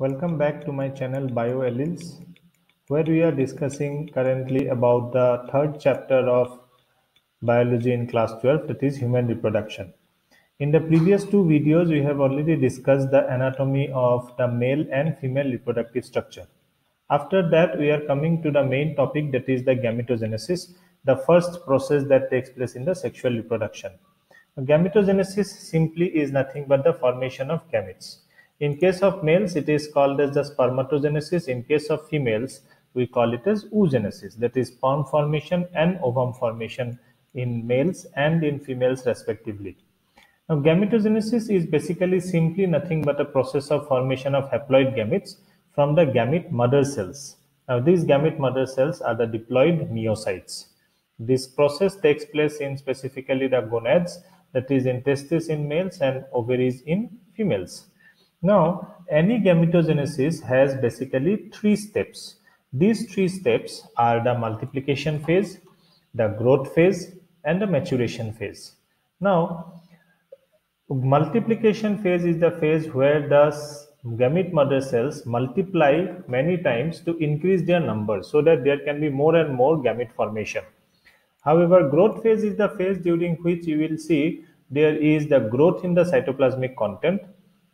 Welcome back to my channel BioAlleles where we are discussing currently about the third chapter of biology in class 12 that is human reproduction. In the previous two videos we have already discussed the anatomy of the male and female reproductive structure. After that we are coming to the main topic that is the gametogenesis the first process that takes place in the sexual reproduction. Gametogenesis simply is nothing but the formation of gametes. In case of males, it is called as the spermatogenesis. In case of females, we call it as oogenesis, that is sperm formation and ovum formation in males and in females respectively. Now, gametogenesis is basically simply nothing but a process of formation of haploid gametes from the gamete mother cells. Now, these gamete mother cells are the diploid meiocytes. This process takes place in specifically the gonads, that is in testes in males and ovaries in females. Now, any gametogenesis has basically three steps. These three steps are the multiplication phase, the growth phase, and the maturation phase. Now, multiplication phase is the phase where the gamete mother cells multiply many times to increase their number so that there can be more and more gamete formation. However, growth phase is the phase during which you will see there is the growth in the cytoplasmic content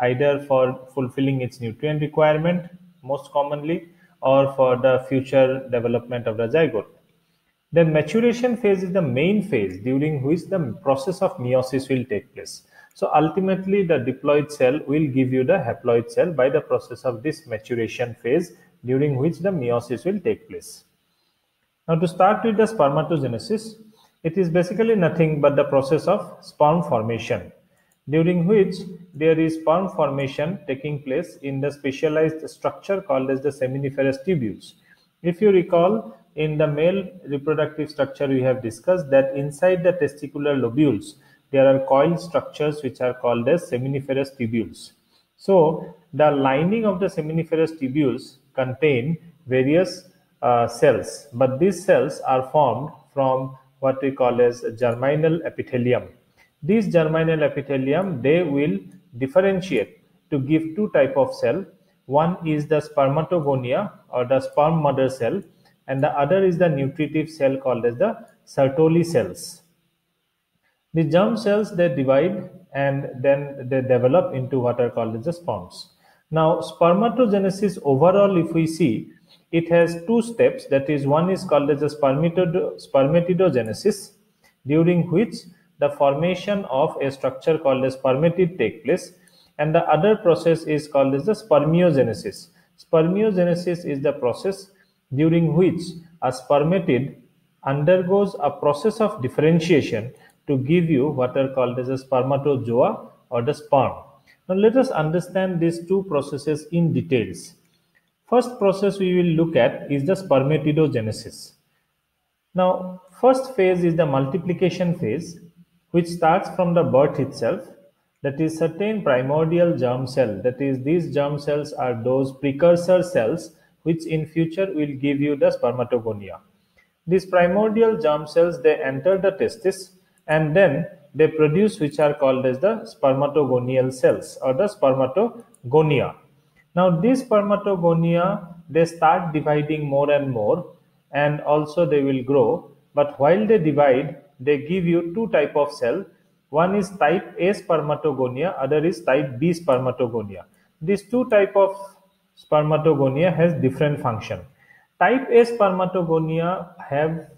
either for fulfilling its nutrient requirement most commonly or for the future development of the zygote. Then maturation phase is the main phase during which the process of meiosis will take place. So ultimately the diploid cell will give you the haploid cell by the process of this maturation phase during which the meiosis will take place. Now to start with the spermatogenesis, it is basically nothing but the process of sperm formation during which there is sperm formation taking place in the specialized structure called as the seminiferous tubules. If you recall, in the male reproductive structure, we have discussed that inside the testicular lobules, there are coil structures which are called as seminiferous tubules. So, the lining of the seminiferous tubules contain various uh, cells, but these cells are formed from what we call as germinal epithelium these germinal epithelium, they will differentiate to give two type of cell. One is the spermatogonia or the sperm mother cell and the other is the nutritive cell called as the Sertoli cells. The germ cells they divide and then they develop into what are called as the sperms. Now spermatogenesis overall if we see it has two steps that is one is called as the spermatidogenesis during which the formation of a structure called as spermatid take place and the other process is called as the spermiogenesis. Spermiogenesis is the process during which a spermatid undergoes a process of differentiation to give you what are called as a spermatozoa or the sperm. Now let us understand these two processes in details. First process we will look at is the spermatidogenesis. Now first phase is the multiplication phase which starts from the birth itself that is certain primordial germ cell that is these germ cells are those precursor cells which in future will give you the spermatogonia. These primordial germ cells they enter the testis and then they produce which are called as the spermatogonial cells or the spermatogonia. Now these spermatogonia they start dividing more and more and also they will grow. But while they divide they give you two type of cell. One is type a spermatogonia other is type b spermatogonia. These two type of spermatogonia has different function. Type a spermatogonia have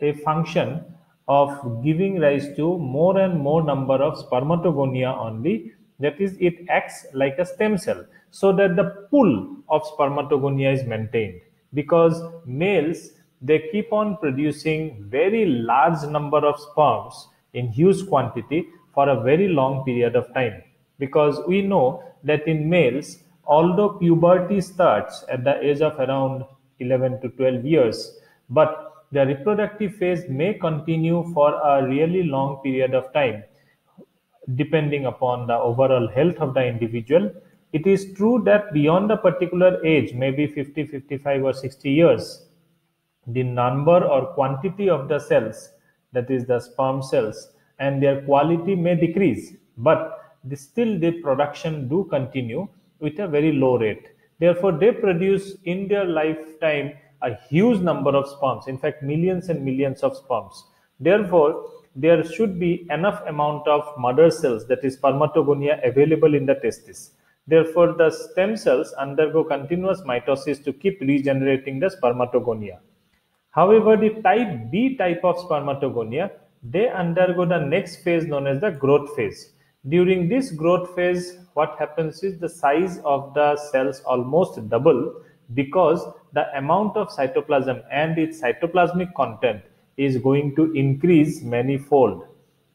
a function of giving rise to more and more number of spermatogonia only. That is it acts like a stem cell so that the pool of spermatogonia is maintained. Because males they keep on producing very large number of sperms in huge quantity for a very long period of time. Because we know that in males although puberty starts at the age of around 11 to 12 years but the reproductive phase may continue for a really long period of time. Depending upon the overall health of the individual it is true that beyond a particular age maybe 50 55 or 60 years the number or quantity of the cells that is the sperm cells and their quality may decrease but the, still the production do continue with a very low rate. Therefore, they produce in their lifetime a huge number of sperms, in fact, millions and millions of sperms. Therefore, there should be enough amount of mother cells, that is spermatogonia, available in the testis. Therefore, the stem cells undergo continuous mitosis to keep regenerating the spermatogonia. However, the type B type of spermatogonia, they undergo the next phase known as the growth phase. During this growth phase, what happens is the size of the cells almost double because the amount of cytoplasm and its cytoplasmic content is going to increase manifold.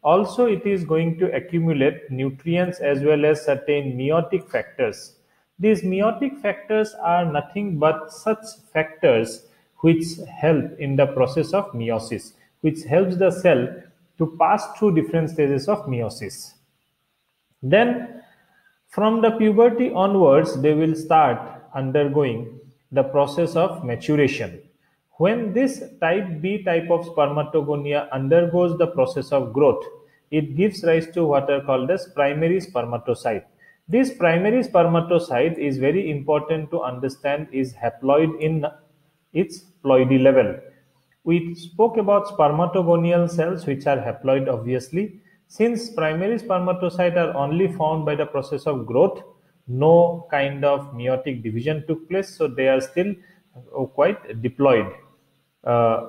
Also, it is going to accumulate nutrients as well as certain meiotic factors. These meiotic factors are nothing but such factors which help in the process of meiosis, which helps the cell to pass through different stages of meiosis. Then from the puberty onwards, they will start undergoing the process of maturation. When this type B type of spermatogonia undergoes the process of growth, it gives rise to what are called as primary spermatocyte. This primary spermatocyte is very important to understand is haploid in its ploidy level. We spoke about spermatogonial cells which are haploid obviously. Since primary spermatocyte are only formed by the process of growth, no kind of meiotic division took place, so they are still uh, quite diploid. Uh,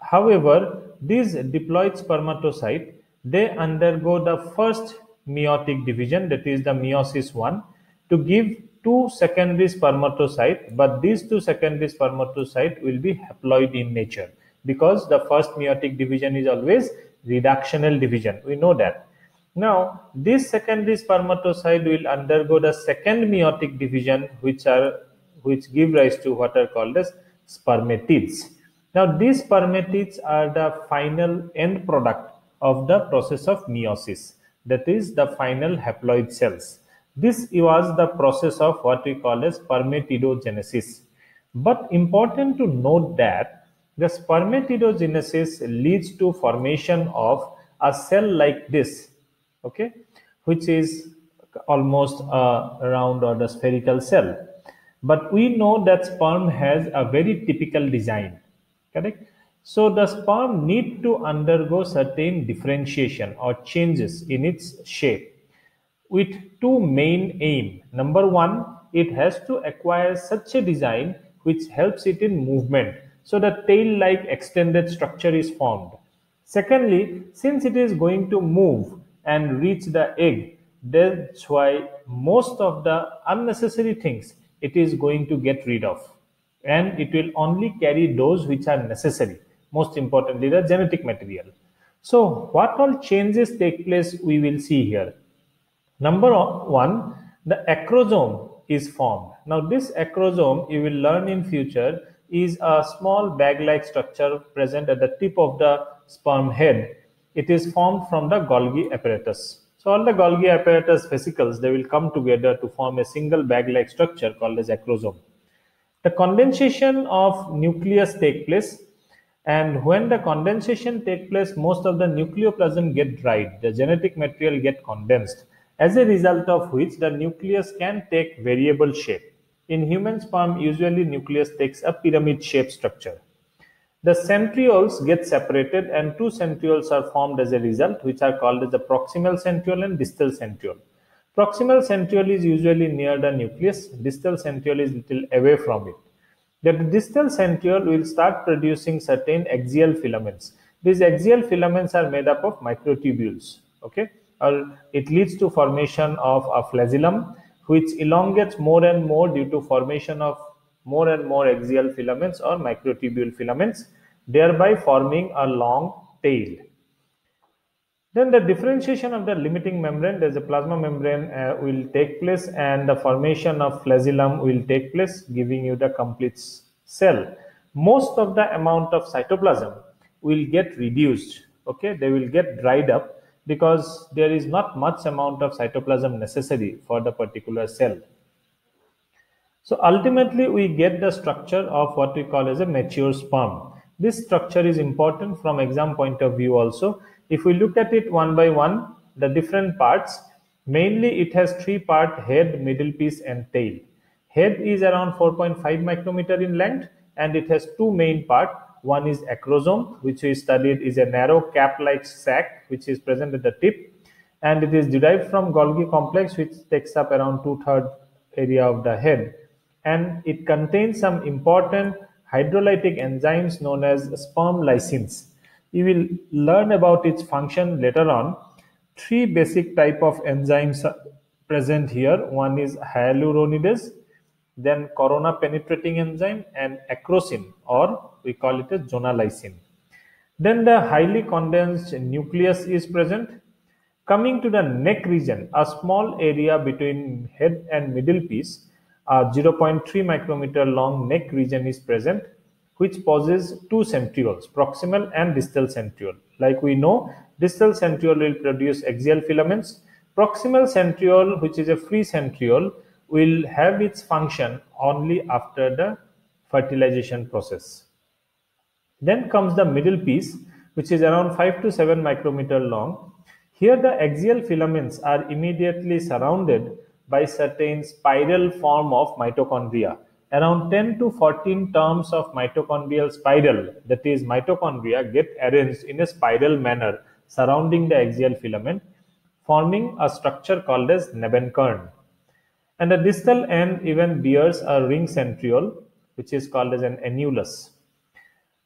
however, these diploid spermatocyte, they undergo the first meiotic division, that is the meiosis 1, to give two secondary spermatocyte, but these two secondary spermatocyte will be haploid in nature because the first meiotic division is always reductional division. We know that. Now, this secondary spermatocyte will undergo the second meiotic division, which are which give rise to what are called as spermatids. Now, these spermatids are the final end product of the process of meiosis, that is the final haploid cells. This was the process of what we call as spermatidogenesis. But important to note that the spermatidogenesis leads to formation of a cell like this okay which is almost uh, a round or the spherical cell. But we know that sperm has a very typical design correct? So the sperm need to undergo certain differentiation or changes in its shape with two main aim. Number one it has to acquire such a design which helps it in movement so the tail like extended structure is formed. Secondly since it is going to move and reach the egg that's why most of the unnecessary things it is going to get rid of. And it will only carry those which are necessary most importantly the genetic material. So what all changes take place we will see here number one the acrosome is formed now this acrosome you will learn in future is a small bag like structure present at the tip of the sperm head it is formed from the Golgi apparatus. So all the Golgi apparatus vesicles, they will come together to form a single bag-like structure called as acrosome. The condensation of nucleus take place and when the condensation take place, most of the nucleoplasm get dried, the genetic material get condensed, as a result of which the nucleus can take variable shape. In human sperm, usually nucleus takes a pyramid shape structure. The centrioles get separated and two centrioles are formed as a result, which are called as the proximal centriole and distal centriole. Proximal centriole is usually near the nucleus, distal centriole is little away from it. The distal centriole will start producing certain axial filaments. These axial filaments are made up of microtubules, okay? It leads to formation of a flagellum, which elongates more and more due to formation of more and more axial filaments or microtubule filaments, thereby forming a long tail. Then the differentiation of the limiting membrane, there's a plasma membrane uh, will take place and the formation of flagellum will take place, giving you the complete cell. Most of the amount of cytoplasm will get reduced, okay? They will get dried up because there is not much amount of cytoplasm necessary for the particular cell. So ultimately we get the structure of what we call as a mature sperm. This structure is important from exam point of view also. If we look at it one by one, the different parts, Mainly, it has three part head, middle piece and tail. Head is around 4.5 micrometer in length and it has two main part. One is acrosome, which we studied is a narrow cap-like sac which is present at the tip and it is derived from Golgi complex which takes up around two-third area of the head and it contains some important hydrolytic enzymes known as sperm lysins. You will learn about its function later on. Three basic type of enzymes present here. One is hyaluronidase, then corona penetrating enzyme and acrosin or we call it as zonalysin. Then the highly condensed nucleus is present. Coming to the neck region, a small area between head and middle piece, a 0.3 micrometer long neck region is present, which possesses two centrioles, proximal and distal centriole. Like we know, distal centriole will produce axial filaments. Proximal centriole, which is a free centriole, will have its function only after the fertilization process. Then comes the middle piece, which is around 5 to 7 micrometer long. Here the axial filaments are immediately surrounded by certain spiral form of mitochondria. Around 10 to 14 terms of mitochondrial spiral, that is mitochondria, get arranged in a spiral manner surrounding the axial filament, forming a structure called as Nebenkern. And the distal end even bears a ring centriole, which is called as an annulus.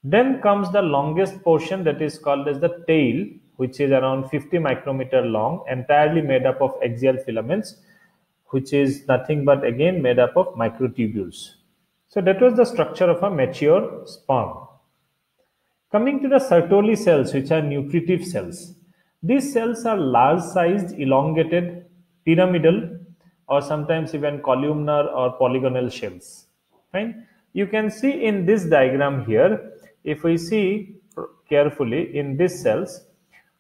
Then comes the longest portion that is called as the tail, which is around 50 micrometer long, entirely made up of axial filaments, which is nothing but again made up of microtubules. So that was the structure of a mature sperm. Coming to the Sertoli cells, which are nutritive cells. These cells are large sized, elongated, pyramidal, or sometimes even columnar or polygonal shells. Fine. You can see in this diagram here, if we see carefully in these cells,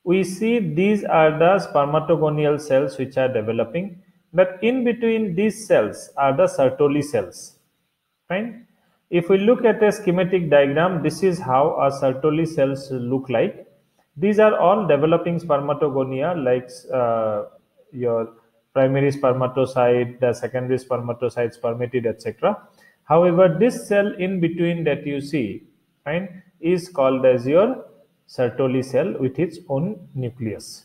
we see these are the spermatogonial cells which are developing, but in between these cells are the Sertoli cells. Fine. If we look at a schematic diagram, this is how our Sertoli cells look like. These are all developing spermatogonia like uh, your primary spermatocyte, the secondary spermatocyte, spermatid, etc. However, this cell in between that you see, is called as your Sertoli cell with its own nucleus.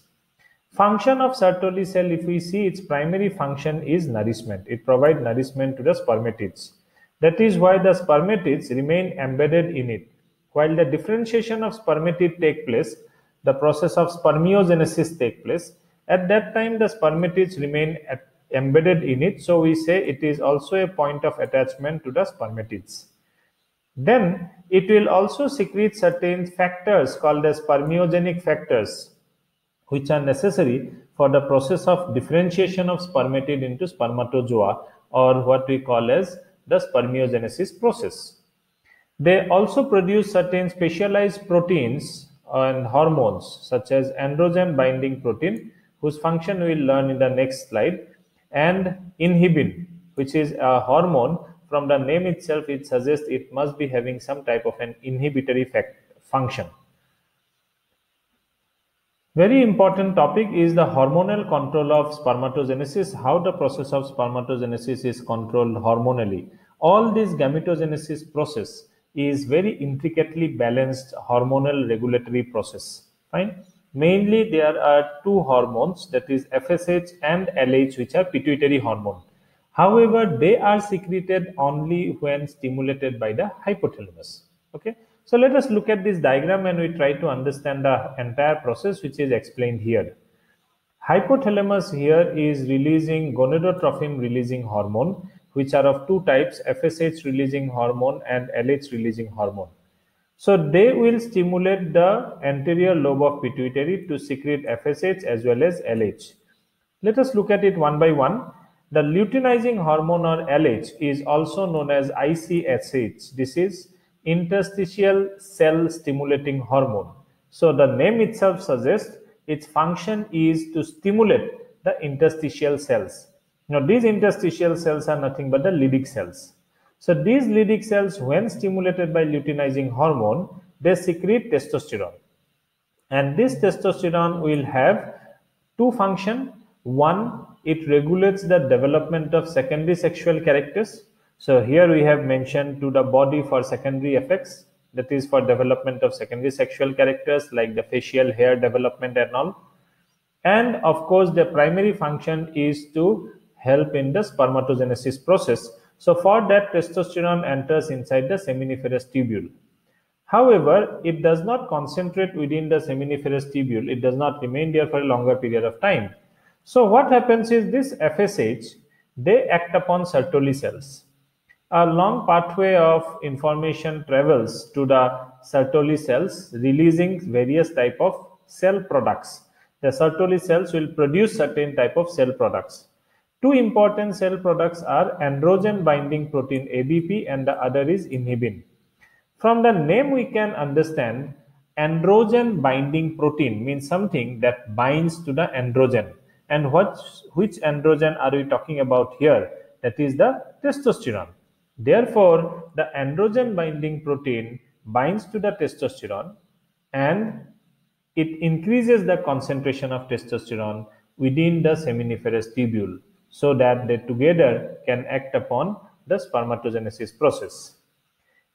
Function of Sertoli cell, if we see its primary function is nourishment. It provides nourishment to the spermatids. That is why the spermatids remain embedded in it. While the differentiation of spermatid take place, the process of spermiogenesis take place, at that time, the spermatids remain at, embedded in it. So we say it is also a point of attachment to the spermatids. Then it will also secrete certain factors called as spermiogenic factors, which are necessary for the process of differentiation of spermatid into spermatozoa or what we call as the spermiogenesis process. They also produce certain specialized proteins and hormones such as androgen binding protein whose function we will learn in the next slide, and inhibin, which is a hormone. From the name itself, it suggests it must be having some type of an inhibitory function. Very important topic is the hormonal control of spermatogenesis, how the process of spermatogenesis is controlled hormonally. All this gametogenesis process is very intricately balanced hormonal regulatory process. Fine. Mainly there are two hormones that is FSH and LH which are pituitary hormone. However, they are secreted only when stimulated by the hypothalamus. Okay. So let us look at this diagram and we try to understand the entire process which is explained here. Hypothalamus here is releasing gonadotrophin releasing hormone which are of two types FSH releasing hormone and LH releasing hormone. So they will stimulate the anterior lobe of pituitary to secrete FSH as well as LH. Let us look at it one by one. The luteinizing hormone or LH is also known as ICSH. This is interstitial cell stimulating hormone. So the name itself suggests its function is to stimulate the interstitial cells. Now these interstitial cells are nothing but the Leydig cells. So these Leydig cells, when stimulated by luteinizing hormone, they secrete testosterone. And this testosterone will have two function. One, it regulates the development of secondary sexual characters. So here we have mentioned to the body for secondary effects that is for development of secondary sexual characters like the facial hair development and all. And of course, the primary function is to help in the spermatogenesis process. So for that, testosterone enters inside the seminiferous tubule. However, it does not concentrate within the seminiferous tubule. It does not remain there for a longer period of time. So what happens is this FSH, they act upon Sertoli cells. A long pathway of information travels to the Sertoli cells, releasing various type of cell products. The Sertoli cells will produce certain type of cell products. Two important cell products are androgen binding protein ABP and the other is inhibin. From the name we can understand androgen binding protein means something that binds to the androgen and what, which androgen are we talking about here? That is the testosterone. Therefore, the androgen binding protein binds to the testosterone and it increases the concentration of testosterone within the seminiferous tubule so that they together can act upon the spermatogenesis process.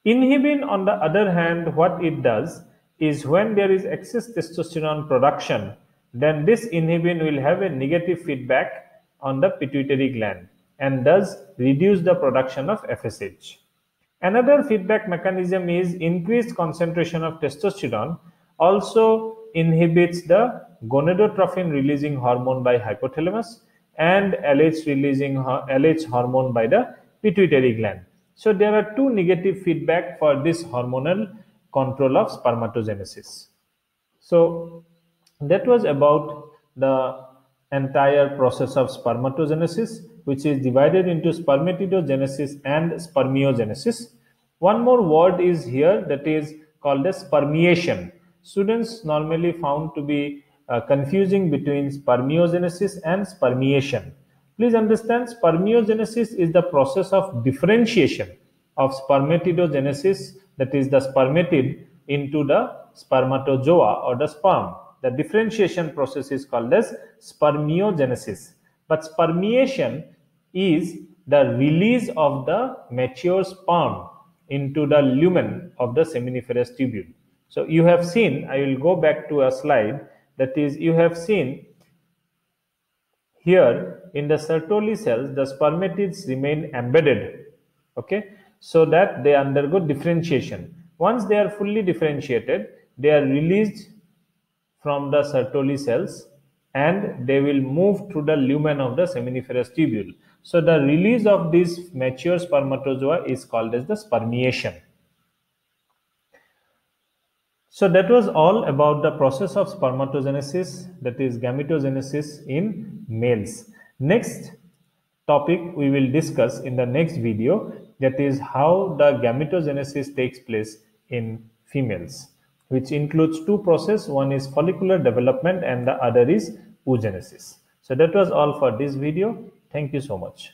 Inhibin, on the other hand, what it does is when there is excess testosterone production, then this inhibin will have a negative feedback on the pituitary gland and thus reduce the production of FSH. Another feedback mechanism is increased concentration of testosterone also inhibits the gonadotropin releasing hormone by hypothalamus and LH releasing LH hormone by the pituitary gland. So there are two negative feedback for this hormonal control of spermatogenesis. So that was about the entire process of spermatogenesis which is divided into spermatidogenesis and spermiogenesis. One more word is here that is called as spermiation. Students normally found to be uh, confusing between spermiogenesis and spermiation. Please understand spermiogenesis is the process of differentiation of spermatidogenesis that is the spermatid into the spermatozoa or the sperm the differentiation process is called as spermiogenesis. But spermiation is the release of the mature sperm into the lumen of the seminiferous tubule. So you have seen, I will go back to a slide that is you have seen here in the Sertoli cells the spermatids remain embedded okay so that they undergo differentiation. Once they are fully differentiated they are released from the Sertoli cells and they will move to the lumen of the seminiferous tubule. So the release of these mature spermatozoa is called as the spermiation. So that was all about the process of spermatogenesis that is gametogenesis in males. Next topic we will discuss in the next video that is how the gametogenesis takes place in females which includes two processes. One is follicular development and the other is oogenesis. So that was all for this video. Thank you so much.